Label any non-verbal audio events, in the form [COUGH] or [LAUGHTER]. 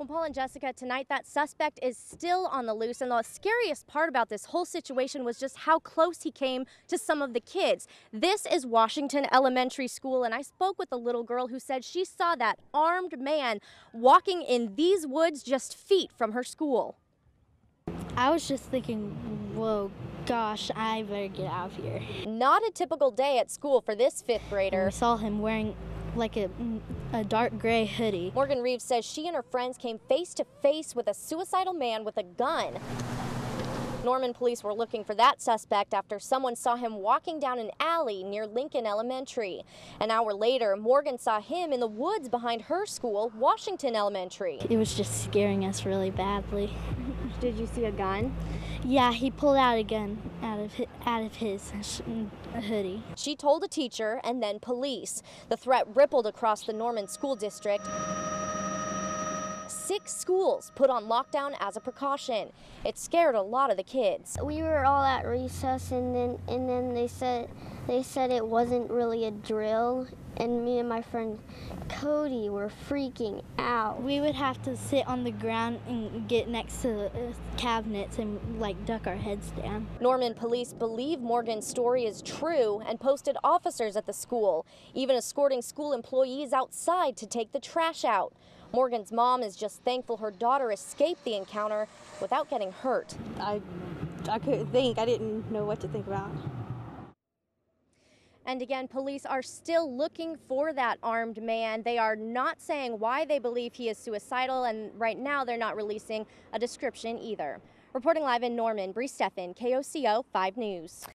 Well, Paul and Jessica, tonight that suspect is still on the loose, and the scariest part about this whole situation was just how close he came to some of the kids. This is Washington Elementary School, and I spoke with a little girl who said she saw that armed man walking in these woods just feet from her school. I was just thinking, whoa, gosh, I better get out of here. Not a typical day at school for this fifth And grader. we saw him wearing like a, a dark gray hoodie. Morgan Reeves says she and her friends came face to face with a suicidal man with a gun. Norman police were looking for that suspect after someone saw him walking down an alley near Lincoln Elementary. An hour later, Morgan saw him in the woods behind her school, Washington Elementary. It was just scaring us really badly. [LAUGHS] Did you see a gun? Yeah, he pulled out a gun out of his, out of his hoodie. She told a teacher and then police. The threat rippled across the Norman School District. Six schools put on lockdown as a precaution. It scared a lot of the kids. we were all at recess and then and then they said they said it wasn't really a drill and me and my friend Cody were freaking out. We would have to sit on the ground and get next to the uh, cabinets and like duck our heads down. Norman police believe Morgan's story is true and posted officers at the school, even escorting school employees outside to take the trash out. Morgan's mom is just thankful her daughter escaped the encounter without getting hurt. I, I couldn't think. I didn't know what to think about. And again, police are still looking for that armed man. They are not saying why they believe he is suicidal, and right now they're not releasing a description either. Reporting live in Norman, Bree Steffen, KOCO 5 News.